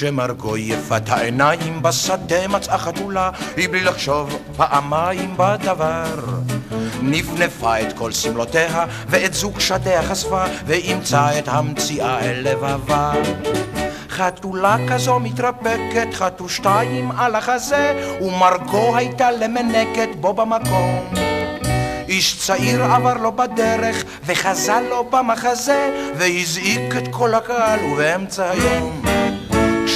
וכשמרגו יפת העיניים בשדה מצאה חתולה, היא בלי לחשוב פעמיים בדבר. נפנפה את כל שמלותיה, ואת זוג שדיה חשפה, ואימצה את המציאה אל לבבה. חתולה כזו מתרפקת, חתו שתיים על החזה, ומרגו הייתה למנקת בו במקום. איש צעיר עבר לו בדרך, וחזה לו במחזה, והזעיק את כל הקהל, ובאמצע היום,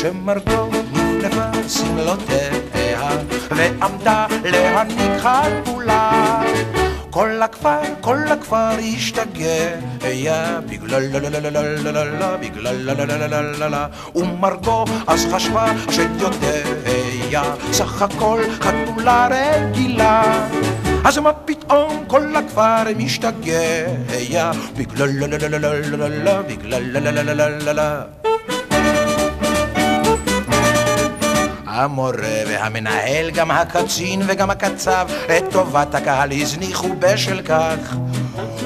כשמרגו נפנפה שמלותיה, ועמדה להניק חתולה. כל הכפר, כל הכפר השתגע, בגלל לה לה לה לה לה לה לה, בגלל לה לה לה לה לה לה, ומרגו אז חשבה שדיודיה, סך הכל חתולה רגילה. אז מה פתאום כל הכפר משתגע, בגלל לה המורה והמנהל, גם הקצין וגם הקצב, את טובת הקהל הזניחו בשל כך.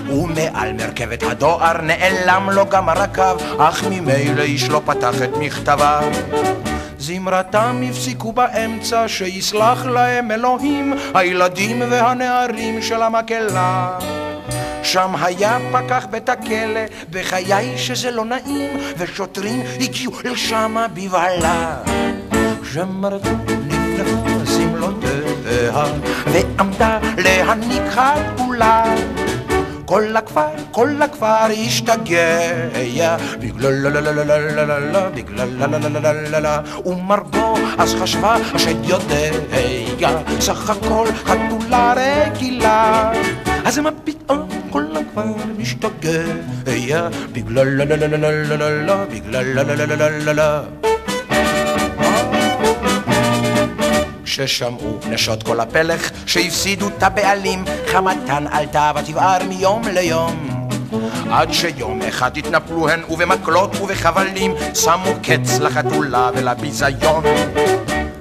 ומעל מרכבת הדואר נעלם לו גם הרכב, אך ממילא איש לא פתח את מכתביו. זמרתם הפסיקו באמצע, שיסלח להם אלוהים, הילדים והנערים של המקהלה. שם היה פקח בית הכלא, בחיי שזה לא נעים, ושוטרים הגיעו לשמה בבהלה. שמרתו נפנפה שמלותיה, ועמדה להניק חתולה. כל הכפר, כל הכפר השתגע, בגלל לה לה לה לה לה לה לה, בגלל לה לה לה לה לה לה, ומרגו אז חשבה שדיודיה, סך הכל חתולה רגילה. אז מה פתאום כל הכפר משתגע, בגלל לה כששמעו נשות כל הפלך שהפסידו את הבעלים, חמתן עלתה ותבער מיום ליום. עד שיום אחד התנפלו הן ובמקלות ובחבלים שמו קץ לחתולה ולביזיון.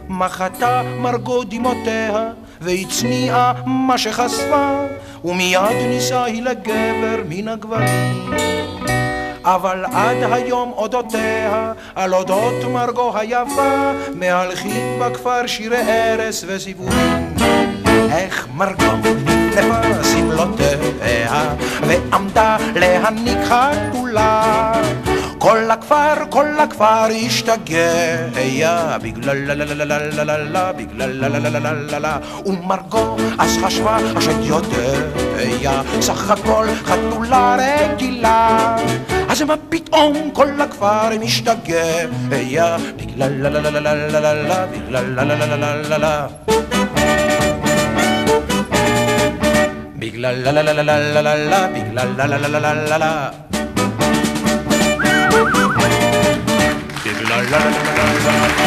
מחתה מרגו דמעותיה והצניעה מה שחשפה ומיד נישאה היא לגבר מן הגברים. אבל עד היום אודותיה, על אודות מרגו היפה, מהלכים בכפר שירי ארס וסיפורים. איך מרגו נפנפה שמלותיה, ועמדה להניק חתולה. כל הכפר, כל הכפר השתגע, בגלל לה לה לה לה לה לה לה, בגלל לה לה לה לה לה לה, ומרגו אז חשבה שדיודיה, סך הכל חתולה רגילה. אז מה פתאום כל הכפר משתגע, בגלל לה לה לה לה לה לה לה, בגלל לה לה לה לה לה לה. בגלל לה לה לה לה לה לה לה, בגלל לה לה לה לה לה לה. בגלל לה לה לה לה לה לה